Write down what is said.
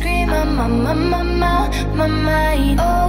scream, my, my, my, my, my, my, oh.